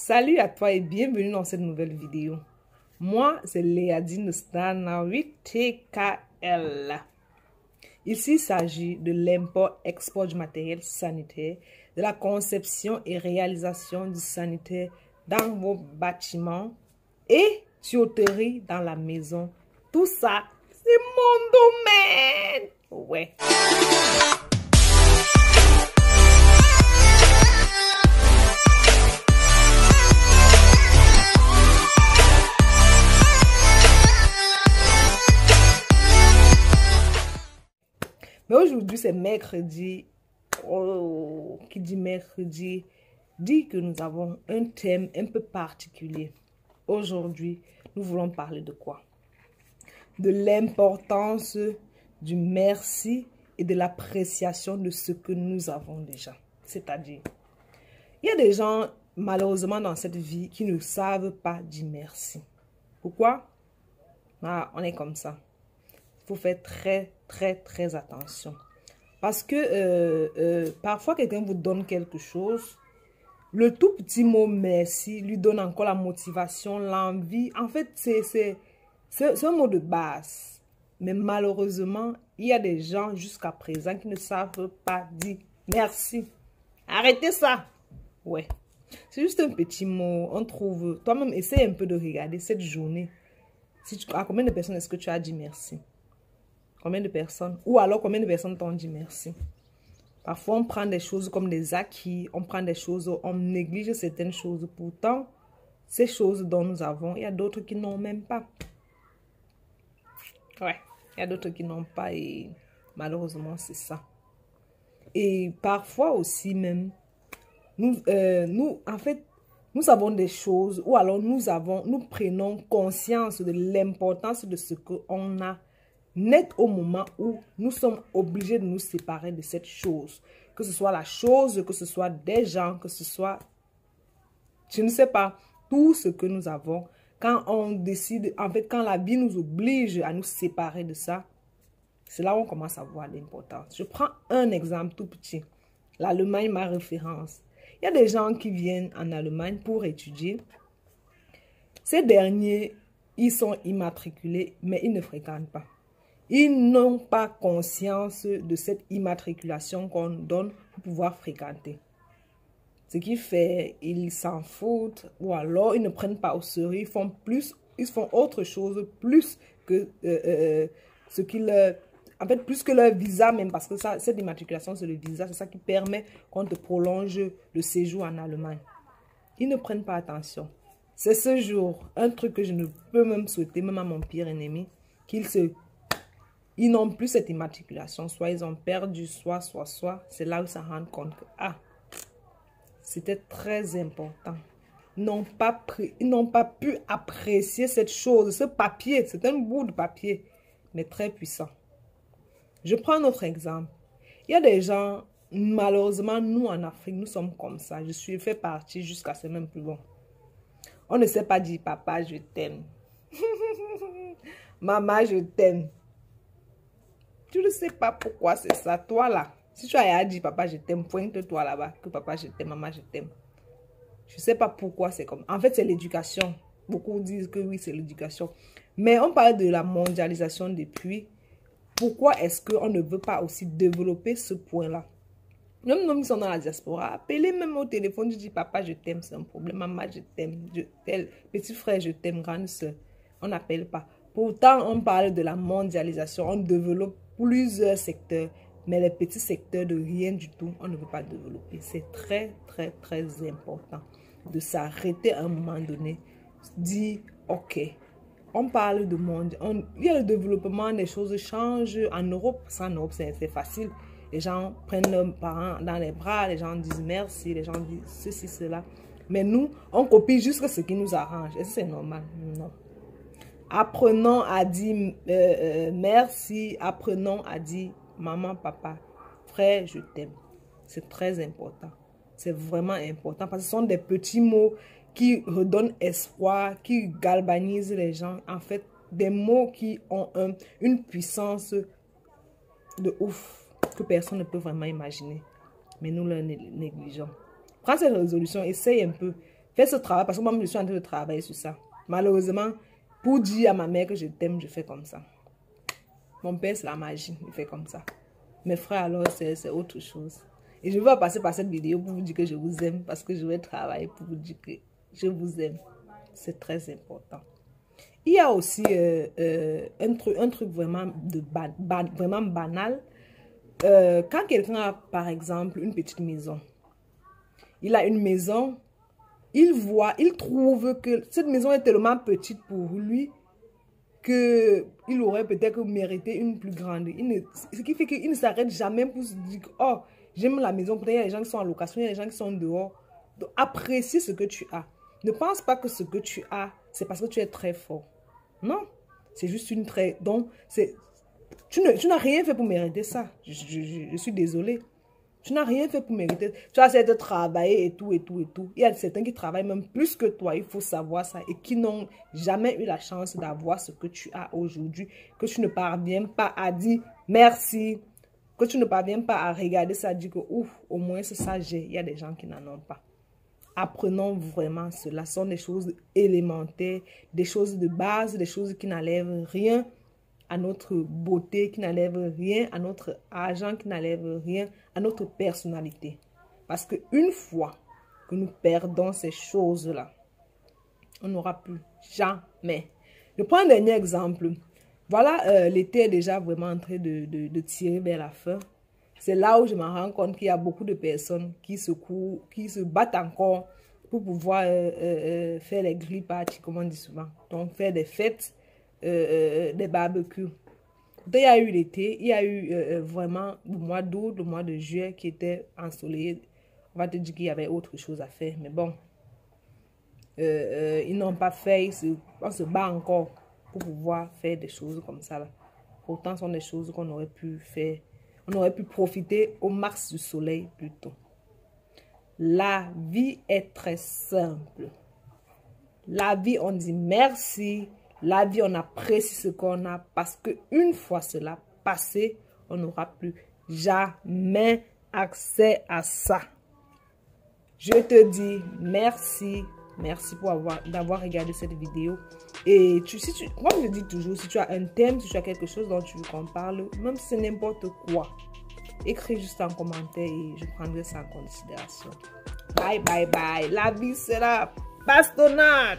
Salut à toi et bienvenue dans cette nouvelle vidéo. Moi, c'est Léadine Stana 8TKL. Ici, il s'agit de l'import-export du matériel sanitaire, de la conception et réalisation du sanitaire dans vos bâtiments et tuyauterie dans la maison. Tout ça, c'est mon domaine. Ouais. C'est mercredi. Oh, qui dit mercredi dit que nous avons un thème un peu particulier. Aujourd'hui, nous voulons parler de quoi? De l'importance du merci et de l'appréciation de ce que nous avons déjà. C'est-à-dire, il y a des gens, malheureusement, dans cette vie qui ne savent pas dire merci. Pourquoi? Ah, On est comme ça. Il faut faire très, très, très attention. Parce que euh, euh, parfois, quelqu'un vous donne quelque chose. Le tout petit mot merci lui donne encore la motivation, l'envie. En fait, c'est un mot de base. Mais malheureusement, il y a des gens jusqu'à présent qui ne savent pas dire merci. Arrêtez ça. Ouais. C'est juste un petit mot. On trouve... Toi-même, essaie un peu de regarder cette journée. À combien de personnes est-ce que tu as dit merci? Combien de personnes? Ou alors, combien de personnes t'ont dit merci? Parfois, on prend des choses comme des acquis, on prend des choses, on néglige certaines choses. Pourtant, ces choses dont nous avons, il y a d'autres qui n'ont même pas. Ouais, il y a d'autres qui n'ont pas et malheureusement, c'est ça. Et parfois aussi même, nous, euh, nous, en fait, nous avons des choses ou alors nous avons, nous prenons conscience de l'importance de ce qu'on a net au moment où nous sommes obligés de nous séparer de cette chose. Que ce soit la chose, que ce soit des gens, que ce soit, je ne sais pas, tout ce que nous avons. Quand on décide, en fait, quand la vie nous oblige à nous séparer de ça, c'est là où on commence à voir l'importance. Je prends un exemple tout petit. L'Allemagne, ma référence. Il y a des gens qui viennent en Allemagne pour étudier. Ces derniers, ils sont immatriculés, mais ils ne fréquentent pas. Ils n'ont pas conscience de cette immatriculation qu'on donne pour pouvoir fréquenter. Ce qui fait, ils s'en foutent ou alors ils ne prennent pas au sérieux. Ils font plus, ils font autre chose plus que euh, euh, ce qu'ils... En fait, plus que leur visa même, parce que ça, cette immatriculation, c'est le visa, c'est ça qui permet qu'on te prolonge le séjour en Allemagne. Ils ne prennent pas attention. C'est ce jour, un truc que je ne peux même souhaiter, même à mon pire ennemi, qu'ils se ils n'ont plus cette immatriculation. Soit ils ont perdu, soit, soit, soit. C'est là où se rendent compte que, ah, c'était très important. Ils n'ont pas, pas pu apprécier cette chose, ce papier. C'est un bout de papier, mais très puissant. Je prends un autre exemple. Il y a des gens, malheureusement, nous en Afrique, nous sommes comme ça. Je suis fait partie jusqu'à ce même plus bon. On ne sait pas dire papa, je t'aime. Maman, je t'aime. Tu ne sais pas pourquoi c'est ça. Toi là, si tu as dit papa je t'aime, pointe-toi là-bas que papa je t'aime, maman je t'aime. Je ne sais pas pourquoi c'est comme. En fait, c'est l'éducation. Beaucoup disent que oui, c'est l'éducation. Mais on parle de la mondialisation depuis. Pourquoi est-ce qu'on ne veut pas aussi développer ce point-là? Même nous qui sont dans la diaspora, appelez même au téléphone, je dis papa je t'aime, c'est un problème. Maman je t'aime, petit frère je t'aime, grande soeur. On n'appelle pas. Pourtant, on parle de la mondialisation, on développe plusieurs secteurs, mais les petits secteurs de rien du tout, on ne veut pas développer. C'est très, très, très important de s'arrêter à un moment donné, dire, ok, on parle de monde, il y a le développement, des choses changent en Europe, ça en Europe c'est facile. Les gens prennent leurs parents dans les bras, les gens disent merci, les gens disent ceci, cela. Mais nous, on copie juste ce qui nous arrange. Est-ce que c'est normal? Non. Apprenons à dire euh, euh, merci. Apprenons à dire maman, papa, frère, je t'aime. C'est très important. C'est vraiment important parce que ce sont des petits mots qui redonnent espoir, qui galvanisent les gens. En fait, des mots qui ont une puissance de ouf que personne ne peut vraiment imaginer. Mais nous le négligeons. Prends cette résolution, essaye un peu. fais ce travail parce que moi, je suis en train de travailler sur ça. Malheureusement, pour dire à ma mère que je t'aime, je fais comme ça. Mon père, c'est la magie, il fait comme ça. Mes frères, alors, c'est autre chose. Et je vais passer par cette vidéo pour vous dire que je vous aime, parce que je vais travailler pour vous dire que je vous aime. C'est très important. Il y a aussi euh, euh, un, truc, vraiment banal. Euh, quand quelqu'un a, par exemple, une petite maison, il a une maison, il voit, il trouve que cette maison est tellement petite pour lui qu'il aurait peut-être mérité une plus grande. Il ce qui fait qu'il ne s'arrête jamais pour se dire, oh, j'aime la maison. Peut-être il y a des gens qui sont en location, il y a des gens qui sont dehors. Donc, apprécie ce que tu as. Ne pense pas que ce que tu as, c'est parce que tu es très fort. Non, c'est juste une très... Donc. Tu n'as rien fait pour mériter ça. Je, je, je suis désolée. Tu n'as rien fait pour mériter. Tu as essayé de travailler et tout, et tout, et tout. Il y a certains qui travaillent même plus que toi. Il faut savoir ça. Et qui n'ont jamais eu la chance d'avoir ce que tu as aujourd'hui. Que tu ne parviens pas à dire merci. Que tu ne parviens pas à regarder ça, dire que ouf, au moins c'est ça j'ai. Il y a des gens qui n'en ont pas. Apprenons vraiment cela. Ce sont des choses élémentaires, des choses de base, des choses qui n'enlèvent rien à notre beauté, qui n'enlèvent rien à notre argent, qui n'enlèvent rien à notre personnalité. Parce qu'une fois que nous perdons ces choses-là, on n'aura plus jamais. Je prends un dernier exemple. Voilà, euh, l'été est déjà vraiment en train de, de tirer vers la fin. C'est là où je me rends compte qu'il y a beaucoup de personnes qui se, qui se battent encore pour pouvoir euh, euh, faire les grill parties, comme on dit souvent. Donc, faire des fêtes, des barbecues. Il y a eu l'été, il y a eu vraiment le mois d'août, le mois de juillet qui était ensoleillé. On va te dire qu'il y avait autre chose à faire. Mais bon, ils n'ont pas fait, on se bat encore pour pouvoir faire des choses comme ça. Pourtant, ce sont des choses qu'on aurait pu faire on aurait pu profiter au max du soleil plutôt. La vie est très simple. La vie, on dit merci. La vie, on apprécie ce qu'on a parce que une fois cela passé, on n'aura plus jamais accès à ça. Je te dis merci Merci pour avoir d'avoir regardé cette vidéo. Et tu, comme je dis toujours, si tu as un thème, si tu as quelque chose dont tu veux qu'on parle, même si c'est n'importe quoi, écris juste un commentaire et je prendrai ça en considération. Bye, bye, bye. La vie sera bastonnade.